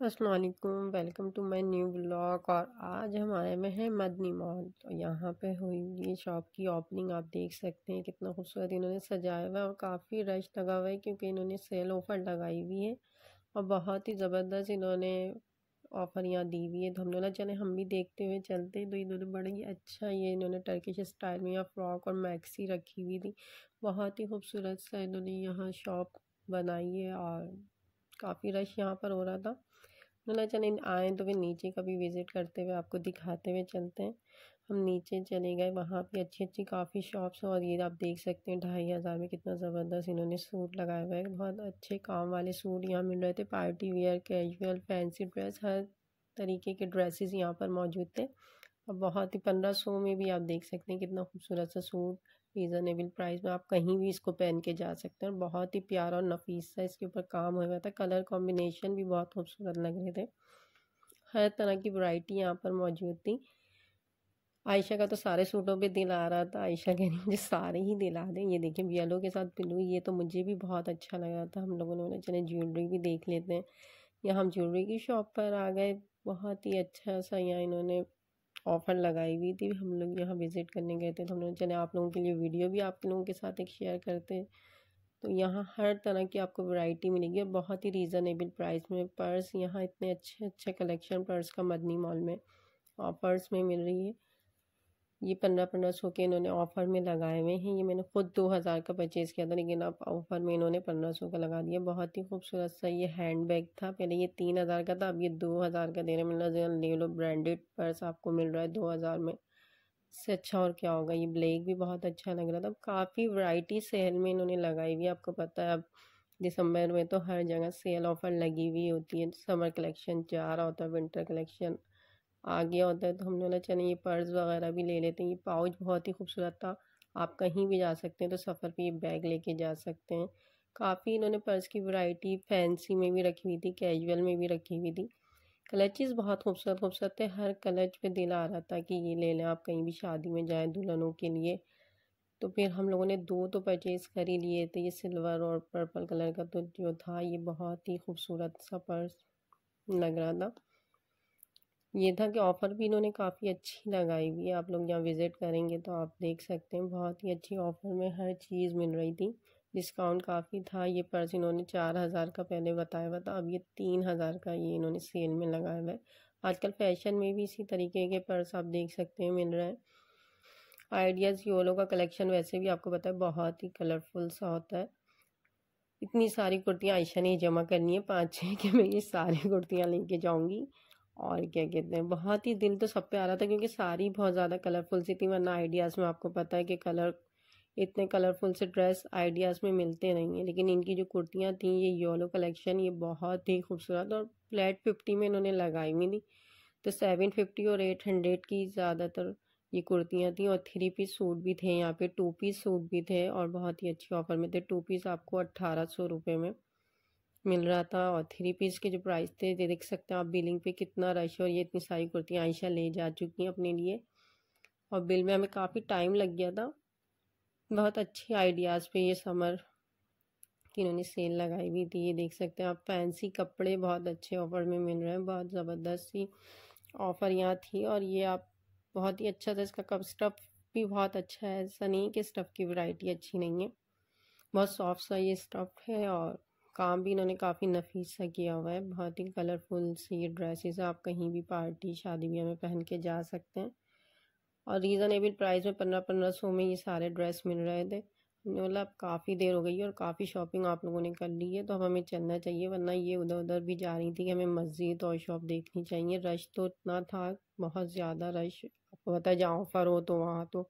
अस्सलाम वालेकुम to my new blog और आज हम आए हुए हैं मदनी मॉल तो यहाँ पे हुई ये शॉप की ओपनिंग, आप देख सकते हैं कितना खूबसूरत इन्होंने सजाया हुआ है और काफ़ी रश लगा हुआ है क्योंकि इन्होंने सेल ऑफ़र लगाई हुई है और बहुत ही ज़बरदस्त इन्होंने ऑफ़र यहाँ दी हुई है। तो हम लोग चले, हम भी देखते हुए चलते तो इन्होंने बड़ा ही अच्छा ये इन्होंने टर्किश स्टाइल में या फ्रॉक और मैक्सी रखी हुई थी। बहुत ही खूबसूरत सा इन्होंने यहाँ शॉप बनाई है और काफ़ी रश यहाँ पर हो रहा था। बोला चले, आए तो फिर नीचे का भी विज़िट करते हुए आपको दिखाते हुए चलते हैं। हम नीचे चले गए, वहाँ पे अच्छी अच्छी काफ़ी शॉप्स और ये आप देख सकते हैं, ढाई हज़ार में कितना ज़बरदस्त इन्होंने सूट लगाए हुए है। बहुत अच्छे काम वाले सूट यहाँ मिल रहे थे party wear casual fancy dress हर तरीके के ड्रेसेस यहाँ पर मौजूद थे। और बहुत ही पंद्रह सौ में भी आप देख सकते हैं कितना खूबसूरत सा सूट रीज़नेबल प्राइस में आप कहीं भी इसको पहन के जा सकते हैं बहुत ही प्यारा और नफीस सा इसके ऊपर काम हुआ था। कलर कॉम्बिनेशन भी बहुत खूबसूरत लग रहे थे। हर तरह की वैरायटी यहाँ पर मौजूद थी। आयशा का तो सारे सूटों पे दिल आ रहा था। आयशा कह रही मुझे सारे ही दिला दें। ये देखिए, येलो के साथ ब्लू, ये तो मुझे भी बहुत अच्छा लगा था। हम लोगों ने बोला, चले, ज्वेलरी भी देख लेते हैं। यहाँ हम ज्वेलरी की शॉप पर आ गए। बहुत ही अच्छा सा यहाँ इन्होंने ऑफ़र लगाई हुई थी। हम लोग यहाँ विज़िट करने गए थे तो हम लोग चले, आप लोगों के लिए वीडियो भी आप लोगों के साथ एक शेयर करते तो यहाँ हर तरह की आपको वैरायटी मिलेगी और बहुत ही रीज़नेबल प्राइस में पर्स यहाँ इतने अच्छे अच्छे कलेक्शन पर्स का मदनी मॉल में ऑफर्स में मिल रही है। ये पंद्रह पंद्रह सौ के इन्होंने ऑफ़र में लगाए हुए हैं। ये मैंने खुद दो हज़ार का परचेज़ किया था, लेकिन अब ऑफ़र में इन्होंने पंद्रह सौ का लगा दिया। बहुत ही खूबसूरत सा ये हैंड बैग था। पहले ये तीन हज़ार का था, अब ये दो हज़ार का मिल रहा है। ले लो ब्रांडेड पर्स आपको मिल रहा है दो हज़ार में। इससे अच्छा और क्या होगा? ये ब्लैक भी बहुत अच्छा लग रहा था। काफ़ी वैरायटी सेल में इन्होंने लगाई हुई आपको पता है, अब दिसंबर में तो हर जगह सेल ऑफ़र लगी हुई होती है। समर कलेक्शन जा रहा होता है विंटर कलेक्शन आ गया होता है तो हम लोग चले ये पर्स वगैरह भी ले लेते हैं। ये पाउच बहुत ही खूबसूरत था। आप कहीं भी जा सकते हैं तो सफ़र पे ये बैग लेके जा सकते हैं। काफ़ी इन्होंने पर्स की वैरायटी फैंसी में भी रखी हुई थी, कैजुअल में भी रखी हुई थी। क्लचेज़ बहुत खूबसूरत खूबसूरत थे। हर क्लच पे दिल आ रहा था कि ये ले लें, आप कहीं भी शादी में जाएँ दुल्हनों के लिए। तो फिर हम लोगों ने दो तो परचेज़ कर ही लिए थे, ये सिल्वर और पर्पल कलर का तो जो था, ये बहुत ही खूबसूरत सा पर्स लग रहा था। ये था कि ऑफ़र भी इन्होंने काफ़ी अच्छी लगाई हुई है। आप लोग यहाँ विज़िट करेंगे तो आप देख सकते हैं, बहुत ही अच्छी ऑफ़र में हर चीज़ मिल रही थी। डिस्काउंट काफ़ी था, ये पर्स इन्होंने चार हज़ार का पहले बताया हुआ था, अब ये तीन हज़ार का ये इन्होंने सेल में लगाया हुआ है। आजकल फ़ैशन में भी इसी तरीके के पर्स आप देख सकते हैं, मिल रहे हैं। आइडियाज़ योलो का कलेक्शन वैसे भी आपको पता है, बहुत ही कलरफुल सा होता है। इतनी सारी कुर्तियाँ आयशा ने जमा करनी है, पाँच छः कि मैं ये सारी कुर्तियाँ लेके जाऊँगी। और क्या कहते हैं, बहुत ही दिल तो सब पे आ रहा था क्योंकि सारी बहुत ज़्यादा कलरफुल सी थी, वरना आइडियाज़ में आपको पता है कि कलर इतने कलरफुल से ड्रेस आइडियाज़ में मिलते नहीं हैं। लेकिन इनकी जो कुर्तियाँ थी, ये येलो कलेक्शन ये बहुत ही खूबसूरत और फ्लैट फिफ्टी में इन्होंने लगाई हुई थी तो सेवन फिफ्टी और एट हंड्रेड की ज़्यादातर ये कुर्तियाँ थी और थ्री पीस सूट भी थे यहाँ पे टू पीस सूट भी थे और बहुत ही अच्छी ऑफ़र में थे। टू पीस आपको अट्ठारह सौ रुपये में मिल रहा था और थ्री पीस के जो प्राइस थे ये देख सकते हैं आप बिलिंग पे कितना रश और ये इतनी सारी कुर्तियाँ आयशा ले जा चुकी हैं अपने लिए। और बिल में हमें काफ़ी टाइम लग गया था। बहुत अच्छी आइडियाज़ पे ये समर की इन्होंने सेल लगाई हुई थी, ये देख सकते हैं आप। फैंसी कपड़े बहुत अच्छे ऑफ़र में मिल रहे हैं, बहुत ज़बरदस्त सी ऑफ़र यहाँ थी और ये आप बहुत ही अच्छा था, इसका कप स्टफ़ भी बहुत अच्छा है, ऐसा नहीं कि स्टफ़ की वैरायटी अच्छी नहीं है। बहुत सॉफ्ट सा ये स्टफ़ है और काम भी इन्होंने काफ़ी नफीस सा किया हुआ है। बहुत ही कलरफुल सी ये ड्रेसेस आप कहीं भी पार्टी शादी ब्याह में पहन के जा सकते हैं। और रीज़नेबल प्राइस में पंद्रह पंद्रह सौ में ये सारे ड्रेस मिल रहे थे। मतलब काफ़ी देर हो गई है और काफ़ी शॉपिंग आप लोगों ने कर ली है। तो अब हमें चलना चाहिए, वरना ये उधर उधर भी जा रही थी कि हमें मस्जिद और शॉप देखनी चाहिए। रश तो इतना था, बहुत ज़्यादा रश आपको पता है, जहाँ ऑफ़र हो तो वहाँ तो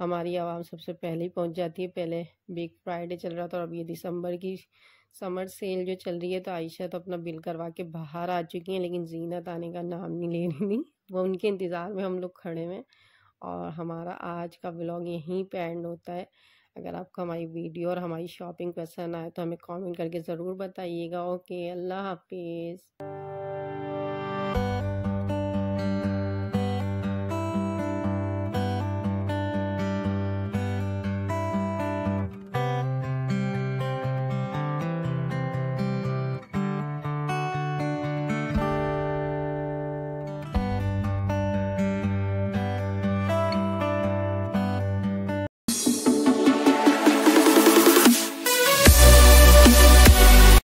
हमारी आवाम सबसे पहले ही पहुँच जाती है। पहले बिग फ्राइडे चल रहा था और अब ये दिसंबर की समर सेल जो चल रही है तो आयशा तो अपना बिल करवा के बाहर आ चुकी हैं, लेकिन जीनत आने का नाम नहीं ले रही थी। वो उनके इंतज़ार में हम लोग खड़े हैं और हमारा आज का ब्लॉग यहीं पे एंड होता है। अगर आपको हमारी वीडियो और हमारी शॉपिंग पसंद आए तो हमें कमेंट करके ज़रूर बताइएगा। ओके, अल्लाह हाफिज़।